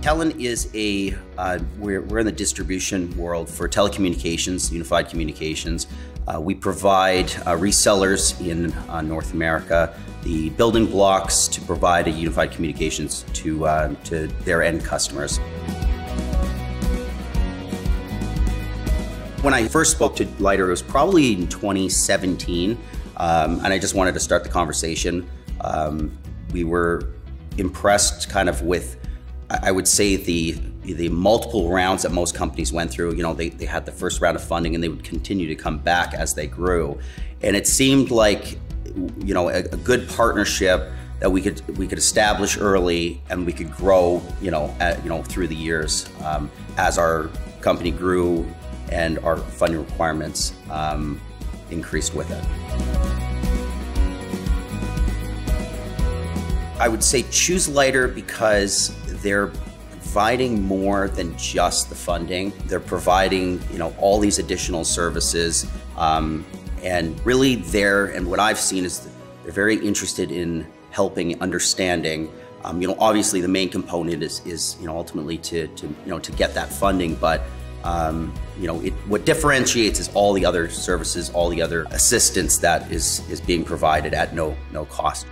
Telin is a, uh, we're, we're in the distribution world for telecommunications, unified communications. Uh, we provide uh, resellers in uh, North America the building blocks to provide a unified communications to, uh, to their end customers. When I first spoke to Lighter, it was probably in 2017, um, and I just wanted to start the conversation. Um, we were impressed kind of with I would say the the multiple rounds that most companies went through, you know, they, they had the first round of funding and they would continue to come back as they grew. And it seemed like, you know, a, a good partnership that we could we could establish early and we could grow, you know, at, you know, through the years um, as our company grew and our funding requirements um, increased with it. I would say choose lighter because they're providing more than just the funding. They're providing, you know, all these additional services, um, and really, they're and what I've seen is they're very interested in helping understanding. Um, you know, obviously, the main component is is you know ultimately to to you know to get that funding, but um, you know, it, what differentiates is all the other services, all the other assistance that is is being provided at no no cost.